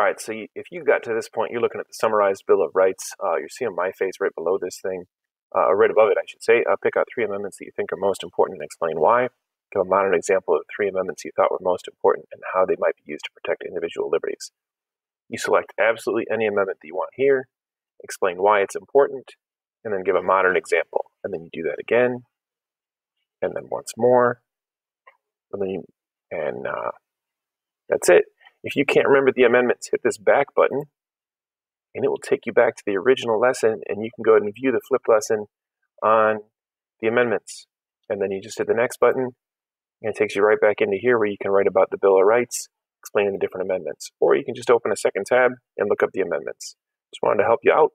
All right, so if you got to this point, you're looking at the summarized Bill of Rights. Uh, you're seeing my face right below this thing, uh, right above it, I should say. Uh, pick out three amendments that you think are most important and explain why. Give a modern example of the three amendments you thought were most important and how they might be used to protect individual liberties. You select absolutely any amendment that you want here, explain why it's important, and then give a modern example. And then you do that again, and then once more, and then you, and uh, that's it. If you can't remember the amendments, hit this back button, and it will take you back to the original lesson, and you can go and view the flipped lesson on the amendments. And then you just hit the next button, and it takes you right back into here where you can write about the Bill of Rights, explaining the different amendments. Or you can just open a second tab and look up the amendments. Just wanted to help you out.